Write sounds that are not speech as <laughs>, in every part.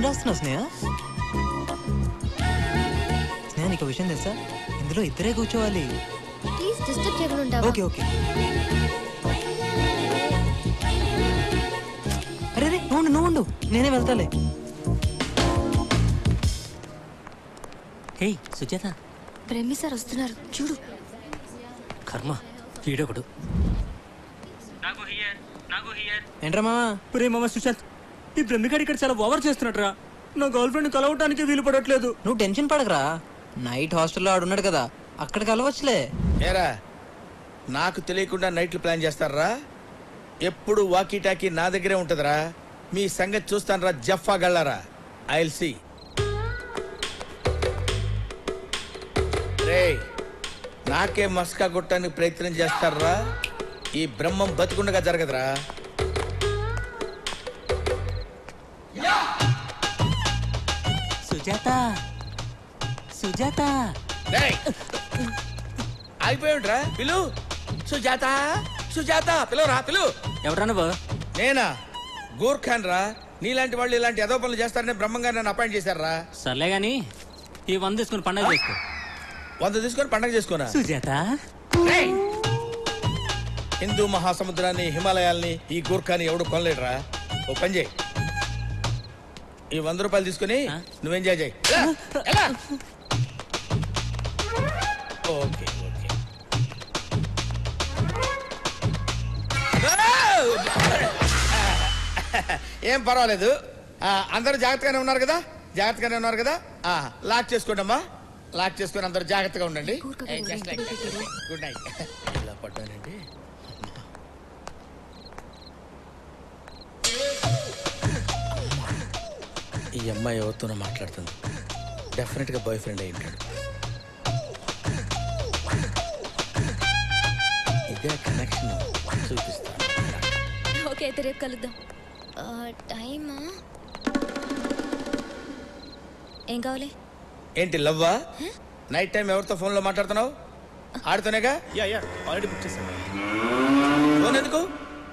ఏం రాస్తున్నావు స్నేహ? స్నేహ నీకు విషయం తెలుసా? ఇందులో ఇద్దరే కూర్చోవాలి. ప్లీజ్ డిస్టర్బ్ చేయకుండా ఉంటావా ఓకే ఓకే. అరే రే నువ్వు ఉండు, నువ్వు ఉండు. నేనే వెళ్తాలే. హే సుజాత. బ్రహ్మి సార్ వస్తున్నారు. చూడు. కర్మ వీడొకడు. ఏంట్రా మామా ఒరే మామ సుశాంత్. ఈ బ్రహ్మిగాడు ఇక్కడ చాలా ఓవర్ చేస్తున్నట్రా నా గర్ల్ ఫ్రెండ్ కలవటానికి వీలు పడట్లేదు. నువ్వు టెన్షన్ పడకరా. నైట్ హాస్టల్లో ఆడున్నాడు కదా అక్కడ కలవచ్చులే. ఏరా నాకు తెలియకుండా నైట్లు ప్లాన్ చేస్తారా? ఎప్పుడు వాకీ టాకీ నా దగ్గరే ఉంటుందిరా. మీ సంగతి చూస్తానరా జఫా గళ్ళారా. ఐల్ సి రే నాకే మస్కా కొట్టడానికి ప్రయత్నం చేస్తారా? ఈ బ్రహ్మం బతికుండగా జరగదురా. సుజాత. సుజాత. రేయ్! ఆగిపోయి పిలు. సుజాత. సుజాత. పిలవరా పిలు. ఎవరా నువ్వు? నేనా? గూర్ఖాన్ రా నీలాంటి వాళ్ళు ఇలాంటి ఏదో పనులు చేస్తారని బ్రహ్మంగా నన్ను అపాయింట్ చేశారా? సర్లే గాని ఈ వంద తీసుకుని పండగ చేసుకో. వంద తీసుకొని పండగ చేసుకోనా? సుజాత! హిందూ మహాసముద్రాన్ని హిమాలయాల్ని ఈ గూర్ఖాని ఎవడు కొనలేడురా? ఓ పని చేయి. ఈ వంద రూపాయలు తీసుకుని? నువ్వు ఎంజాయ్ చేయి? Okay okay. ఏం పర్వాలేదు. ఆ, అందరూ జాగ్రత్తగానే ఉన్నారు కదా? జాగ్రత్తగానే ఉన్నారు కదా? ఆ, లాక్ చేసుకోండి అమ్మా. లాక్ చేసుకొని అందరూ జాగ్రత్తగా ఉండండి. ఏ, just like that. Good night ఇలా పడ్డానండి ఈ అమ్మాయి ఎవరితోనో మాట్లాడుతుంది. డెఫినెట్గా బాయ్ ఫ్రెండ్ అయి ఉంటాడు. ఇదే కనెక్షన్ చూపిస్తాను. ఓకే అయితే రేపు కలుద్దాం. ఆ, టైమా? ఏం కావాలి? ఏంటి లవ్వా? నైట్ టైం ఎవరితో ఫోన్లో మాట్లాడుతున్నావు? ఆడుతూనేగా? యా యా ఆల్రెడీ బుక్ చేశాను. ఫోన్ ఎందుకు?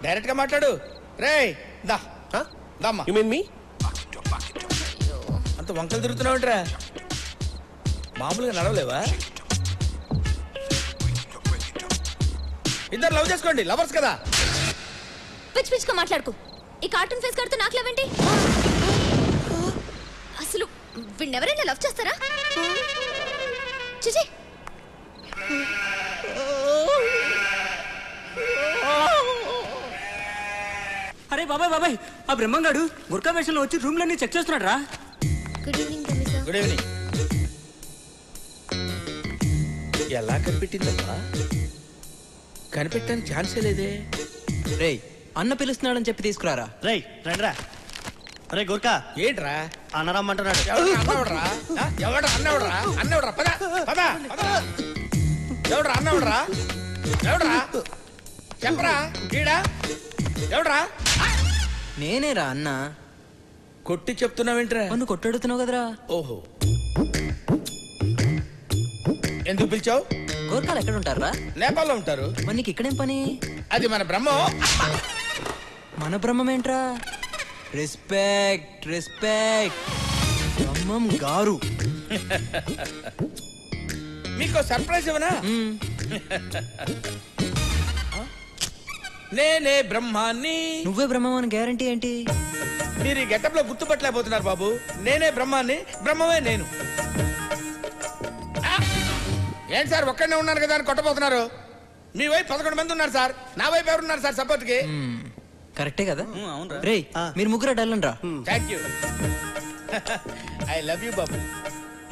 డైరెక్ట్గా మాట్లాడు. రే దా. దమ్మా. యు మీన్ మీ అంత వంకలు తిరుగుతున్నావుంట్రా? మామూలుగా నడవలేవా? ఇద్దరు లవ్ చేసుకోండి లవర్స్ కదా. పిచ్చి పిచ్చిగా మాట్లాడుకో. ఈ కార్టూన్ ఫేస్ కడుతూ నాకు లేవేంటి అసలు వీణెవరైనా లవ్ చేస్తారా? చిచి. అరే బాబాయ్ బాబాయ్ ఆ బ్రహ్మంగాడు గుర్కా వేషంలో వచ్చి రూమ్ లన్నీ చెక్ చేస్తున్నాడు రా గుడ్ ఈవినింగ్ గుడ్ ఈవినింగ్ ఎలా కనిపెట్టిందమ్మా? కనిపెట్టడానికి ఛాన్సే లేదే. రేయ్ అన్న పిలుస్తున్నాడని చెప్పి తీసుకురారా? రేయ్ రండిరా. రే గుర్కా ఏంట్రా? అన్నరమ్మంటున్నాడు. ఎవడ్రా అన్నవడ్రా? ఎవడ్రా అన్నవడ్రా? అన్నవడ్రా పద పద పద. ఎవడ్రా అన్నవడ్రా? ఎవడ్రా? చెప్పరా ఈడా? ఎవడ్రా? నేనేరా అన్న. కొట్టి చెప్తున్నావేంట్రా? నన్ను కొట్టడుతున్నావు కదరా. ఓహో. ఎందుకు పిలిచావు? గోర్ఖాలు ఎక్కడ ఉంటారా నేపాల్లో ఉంటారు. మరి నీకు ఇక్కడేం పని? అది మన బ్రహ్మం. మన బ్రహ్మం ఏంట్రా రెస్పెక్ట్ రెస్పెక్ట్ బ్రహ్మం గారు. <laughs> మీకు సర్ప్రైజ్ ఇవ్వనా. <laughs> నేనే బ్రహ్మాన్ని. నువ్వే బ్రహ్మం అని గ్యారంటీ ఏంటి? మీరు ఈ గెటప్లో గుర్తుపట్టలేకపోతున్నారు బాబు. నేనే బ్రహ్మాన్ని బ్రహ్మమే నేను. ఆ! ఏంటి సార్ ఒక్కడనే ఉన్నాను కదా అని కొట్టబోతున్నారు? మీ వైపు పదకొండు మంది ఉన్నారు సార్. నా వైపు ఎవరున్నారు సార్ సపోర్ట్కి. కరెక్టే కదా? రేయ్ మీరు ముగ్గురు డల్లండి రా. Thank you I love you బాబు.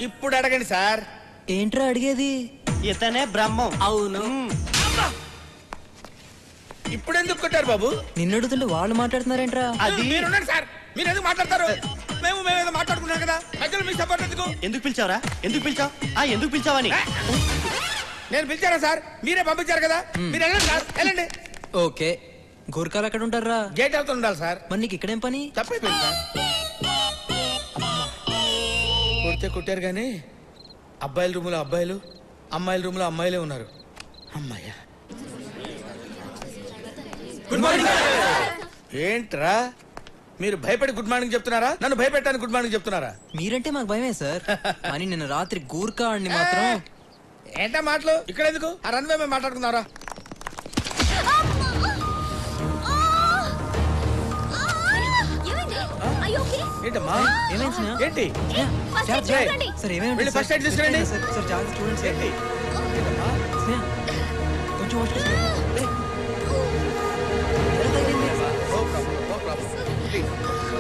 ఇప్పుడు అడగండి సార్. ఏంట్రా అడిగేది? ఇతనే బ్రహ్మం. అవును. ఇప్పుడు ఎందుకు కొట్టారు బాబు? నిన్ను అడుగుతుంటే వాళ్ళు మాట్లాడుతున్నారేంట్రా? అది మీరు ఉండండి సార్. మీరు ఎందుకు మాట్లాడతారు. మేము మేము ఏదో మాట్లాడుకున్నాం కదా. మధ్యలో మీ సపోర్ట్ ఎందుకు? ఎందుకు పిలిచావురా? ఎందుకు పిలిచావు? ఆ ఎందుకు పిలిచావని? నేను పిలిచారా సార్? మీరే పంపించారు కదా. మీరు వెళ్ళండి సార్. వెళ్ళండి. ఓకే. గోర్ఖాలు ఎక్కడ ఉంటారా గేట్ అవుతూ ఉండాలి సార్. మరి నీకు ఇక్కడేం పని? తప్పైపోయింది సార్. కొడితే కొట్టారు కానీ అబ్బాయిల రూములో అబ్బాయిలు అమ్మాయిల రూములో అమ్మాయిలే ఉన్నారు. అమ్మాయ్యా. ఏంట్రా? మీరు భయపడి గుడ్ మార్నింగ్ చెప్తున్నారా? నన్ను భయపెట్టడానికి గుడ్ మార్నింగ్ చెప్తున్నారా? మీరంటే మాకు భయమే సార్. <laughs> కానీ నిన్న రాత్రి గూర్ఖా అండి మాత్రం ఏంటా మాటలు? ఇక్కడ ఎందుకు ఆ రన్వే మేము మాట్లాడుకున్నారా ఏంటమ్మా? ఏమైంది? ఏంటి? ఫస్ట్. ఎయిడ్ సార్ ఏమైంది తీసుకురండి. సార్ సార్ జాగ్రత్త చూడండి సార్. ఏంటి? స్నేహ, కొంచెం వాష్ చేసుకో. ఏయ్, ఎలా తగిలింది? ఓ problem oh problem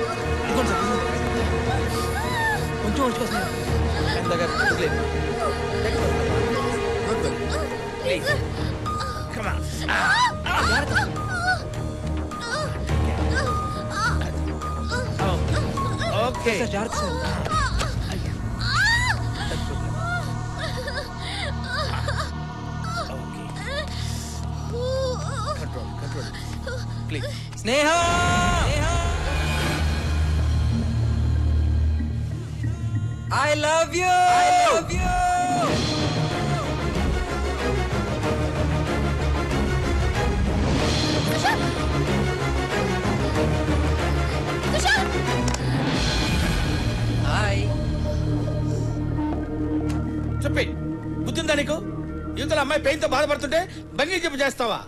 please Sneha I love you I love you Tushar hi చెప్పి బుద్ధిందా నీకు? యువతల అమ్మాయి పెయిన్తో బాధపడుతుంటే బంగి చెప్పు చేస్తావా?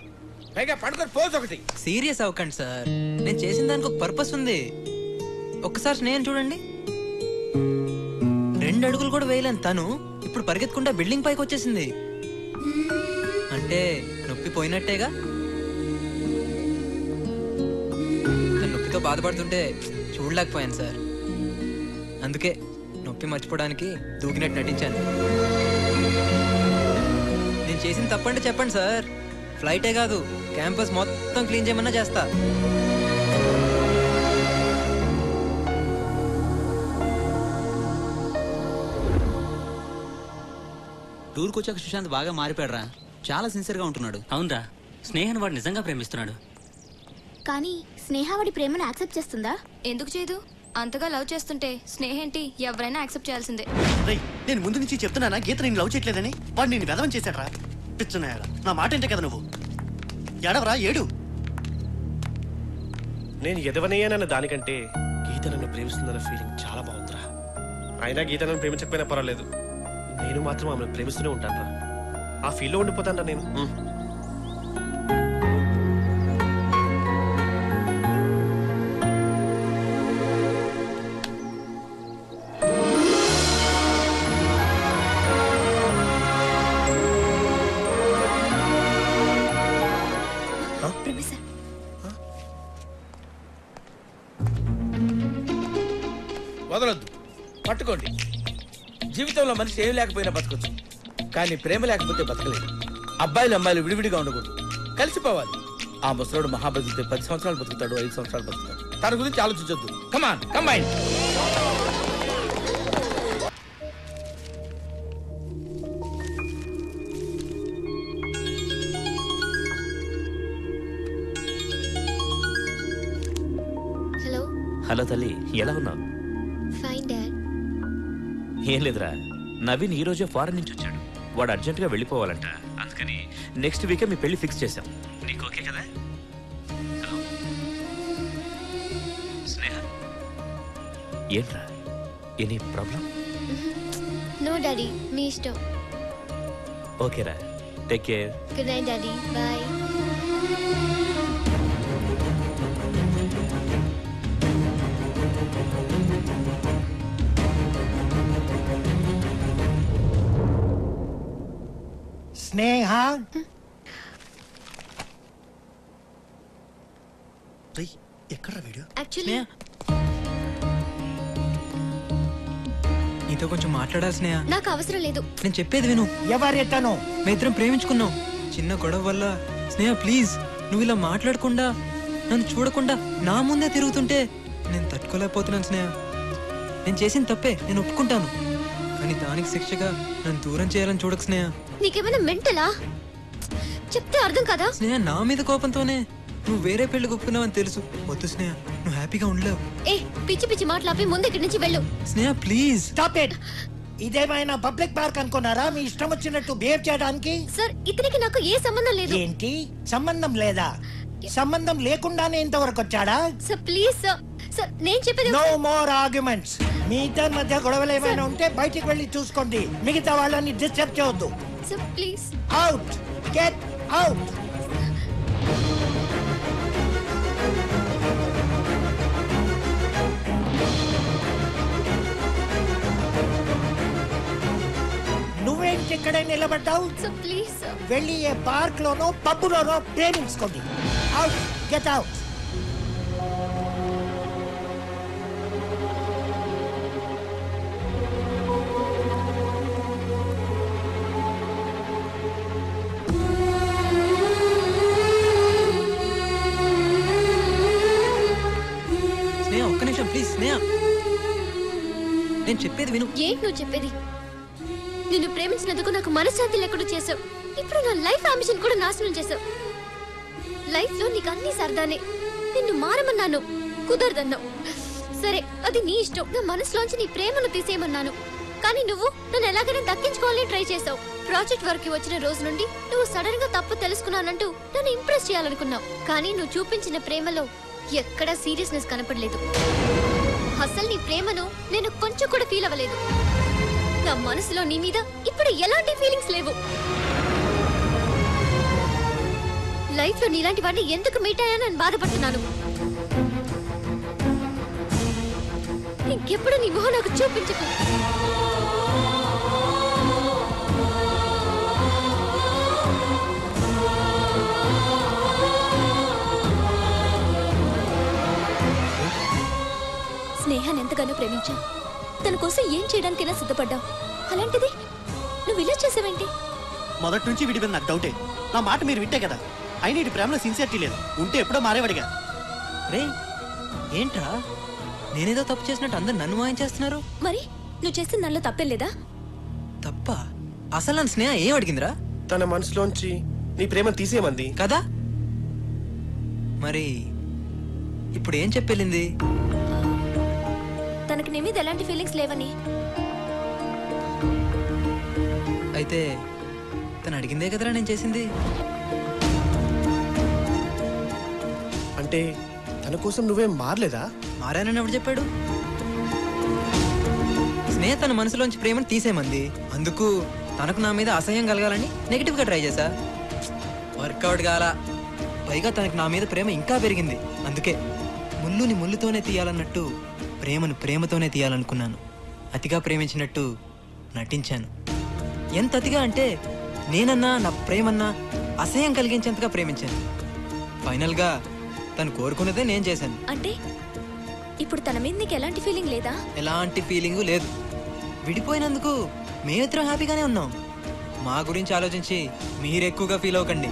పైగా పడుకొని పోజ్ ఒకటి. సీరియస్ అవ్వకండి సార్. నేను చేసిన దానికి ఒక పర్పస్ ఉంది. ఒక్కసారి స్నేహం చూడండి. రెండు అడుగులు కూడా వేయలేను. తను ఇప్పుడు పరిగెత్తుకుంటా బిల్డింగ్ పైకి వచ్చేసింది. అంటే నొప్పి పోయినట్టేగా? తను నొప్పితో బాధపడుతుంటే చూడలేకపోయాను సార్. అందుకే నొప్పి మర్చిపోవడానికి దూకినట్టు నటించాను. నేను చేసిన తప్పంటే చెప్పండి సార్. ఫ్లైటే కాదు. క్యాంపస్ మొత్తం క్లీన్ చేయమన్నా చేస్తా. టూర్కి వచ్చాక సుశాంత్ బాగా మారిపోయాడురా. చాలా సిన్సియర్గా ఉంటున్నాడు. అవునరా. స్నేహన్ వాడు నిజంగా ప్రేమిస్తున్నాడు. కానీ స్నేహ వాడి ప్రేమను యాక్సెప్ట్ చేస్తుందా? ఎందుకు చేయదు అంతగా లవ్ చేస్తుంటే స్నేహేంటి ఎవరైనా యాక్సెప్ట్ చేయాల్సిందే. రేయ్ నేను ముందు నుంచి చెప్తున్నానా? గీత నేను లవ్ చేయట్లేదని? వాడు నేను వెదవం చేశాడ్రా. పిచ్చున్నాయాల నా మాట ఏంటే కదా నువ్వు? ఎడవరా ఏడు. నేను ఎదవనయ్యానన్న దానికంటే గీత నన్ను ప్రేమిస్తుందన్న ఫీలింగ్ చాలా బాగుందిరా. అయినా గీత నన్ను ప్రేమించకపోయినా పర్వాలేదు. నేను మాత్రం ఆమెను ప్రేమిస్తూనే ఉంటాను ఆ ఫీల్లో ఉండిపోతాను నేను. పట్టుకోండి జీవితంలో మనిషి ఏం లేకపోయినా బతకొచ్చు. కానీ ప్రేమ లేకపోతే బతకలేదు. అబ్బాయిలు అమ్మాయిలు విడివిడిగా ఉండకూడదు. కలిసిపోవాలి. ఆ ముసలోడు మహాబలితే పది సంవత్సరాలు బతుకుతాడు ఐదు సంవత్సరాలు బతుకుతాడు. తన గురించి ఆలోచించొద్దు. Come on combine hello hello తల్లి ఎలా ఉన్నావు? ఏం లేదురా. నవీన్ ఈ రోజే ఫారెన్ నుంచి వచ్చాడు. వాడు అర్జెంటుగా వెళ్ళిపోవాలంట. అందుకని నెక్స్ట్ వీకే మీ పెళ్ళి ఫిక్స్ చేశాం. నీకు ఓకే కదా? హలో. స్నేహ? ఏంట్రా? Any problem? నో డాడీ మీ ఇష్టం. ఓకేరా. Take care good night daddy bye Sneha? Actually Sneha? నీతో కొంచెం మాట్లాడాలి స్నేహ. నాకు అవసరం లేదు. నేను చెప్పేది విను. ఎవరెతను మీ ఇద్దరం ప్రేమించుకున్నాం. చిన్న గొడవ వల్ల. స్నేహ ప్లీజ్ నువ్వు ఇలా మాట్లాడకుండా నన్ను చూడకుండా నా ముందే తిరుగుతుంటే నేను తట్టుకోలేకపోతున్నాను స్నేహ. నేను చేసిన తప్పే నేను ఒప్పుకుంటాను. కానీ దానికి శిక్షగా నన్ను దూరం చేయాలని చూడకు స్నేహ. నీకేమైనా మెంటలా? చెప్తే అర్థం కదా? స్నేహ నా మీద కోపంతోనే నువ్వు వేరే పెళ్ళి ఒప్పుకున్నావని తెలుసు. వద్దు స్నేహ నువ్వు హ్యాపీగా ఉండలేవు. ఏ పిచ్చి పిచ్చి మాట్లాపి ముందు ఇక్కడి నుంచి వెళ్ళు. స్నేహ ప్లీజ్. స్టాప్ ఇట్ ఇదేమైనా పబ్లిక్ పార్క్ అనుకున్నారా? మీ ఇష్టం వచ్చినట్టు బిహేవ్ చేయడానికి? సార్ ఇతనికి నాకు ఏ సంబంధం లేదు. ఏంటి? సంబంధం లేదా? సంబంధం లేకుండానే ఇంతవరకు వచ్చాడా? Sir please sir. సార్ నేను చెప్పేది నో మోర్ ఆర్గ్యుమెంట్స్ మీ ఇద్దరి మధ్య గొడవలు ఏమైనా ఉంటే బయటికి వెళ్ళి చూసుకోండి. మిగతా వాళ్ళని డిస్టర్బ్ చేయొద్దు. Sir please out get out నువ్వేంటి ఇక్కడే నిలబడ్డావు? సార్ ప్లీజ్ సార్ వెళ్ళి ఏ పార్క్ లోనో పబ్బులోనో ప్రేమించుకోండి. అవుట్ గెట్ అవుట్ నేను చెప్పేది విను. ఏంటి నువ్వు చెప్పేది? నిన్ను ప్రేమించినందుకు నాకు మనశ్శాంతి లేకుండా చేసావు ఇప్పుడు నా లైఫ్ అంబిషన్ కూడా నాశనం చేసావు లైఫ్లో నీకు అన్ని సరదానే నిన్ను మారమన్నాను. కుదరదన్నావు. సరే అది నీ ఇష్టం. నా మనసులోంచి నీ ప్రేమను తీసేయమన్నాను. కానీ నువ్వు నన్ను ఎలాగైనా దక్కించుకోవాలని ట్రై చేసావు ప్రాజెక్ట్ వర్క్ వచ్చిన రోజు నుండి నువ్వు సడన్గా తప్పు తెలుసుకున్నానంటూ నన్ను ఇంప్రెస్ చేయాలనుకున్నావు. కానీ నువ్వు చూపించిన ప్రేమలో ఎక్కడా సీరియస్నెస్ కనపడలేదు. అసలు నీ ప్రేమను నేను కొంచెం కూడా ఫీల్ అవ్వలేదు. నా మనసులో నీ మీద ఇప్పుడు ఎలాంటి ఫీలింగ్స్ లేవు. లైఫ్లో నీలాంటి వాడిని ఎందుకు మీట్ అయ్యానని నేను బాధపడుతున్నాను. ఇంకెప్పుడు నీ మొహం నాకు చూపించకు. ప్రేమించా తన కోసం ఏం చేయడానికైనా సిద్ధపడ్డావు. అలాంటిది నువ్వు ఇలా చేసావేంటి? మొదటి నుంచి వీడి మీద నాకు డౌటే. నా మాట మీరు వింటే కదా? అయినా ఇటు ప్రేమలో సిన్సియరిటీ లేదు. ఉంటే ఎప్పుడో మారేవాడిగా. రే ఏంట్రా? నేనేదో తప్పు చేసినట్టు అందరు నన్ను వాయించేస్తున్నారు మరి నువ్వు చేసిన దానిలో తప్పేం లేదా? తప్ప? అసలు నన్ను స్నేహ ఏం అడిగిందిరా? తన మనసులోంచి నీ ప్రేమను తీసేయమంది. కదా? మరి ఇప్పుడు ఏం చెప్పెళ్ళింది? తనకి నీ మీద ఎలాంటి ఫీలింగ్స్ లేవని? అయితే తను అడిగిందే కదరా నేను చేసింది? అంటే తన కోసం నువ్వేం మారలేదా? మారానని ఎవడు చెప్పాడు? స్నేహ తన మనసులోంచి ప్రేమను తీసేమంది. అందుకు తనకు నా మీద అసహ్యం కలగాలని నెగిటివ్గా ట్రై చేశా. వర్కౌట్ కాల పైగా తనకు నా మీద ప్రేమ ఇంకా పెరిగింది. అందుకే ముళ్ళుని ముళ్ళుతోనే తీయాలన్నట్టు ప్రేమను ప్రేమతోనే తీయాలనుకున్నాను. అతిగా ప్రేమించినట్టు నటించాను. ఎంత అతిగా అంటే నేనన్నా నా ప్రేమన్నా అసహ్యం కలిగించేంతగా ప్రేమించాను. ఫైనల్గా తను కోరుకున్నదే నేను చేశాను. అంటే ఇప్పుడు తన మీద నీకు ఎలాంటి ఫీలింగ్ లేదా? ఎలాంటి ఫీలింగు లేదు. విడిపోయినందుకు మేమిద్దరం హ్యాపీగానే ఉన్నాం. మా గురించి ఆలోచించి మీరు ఎక్కువగా ఫీల్ అవ్వకండి.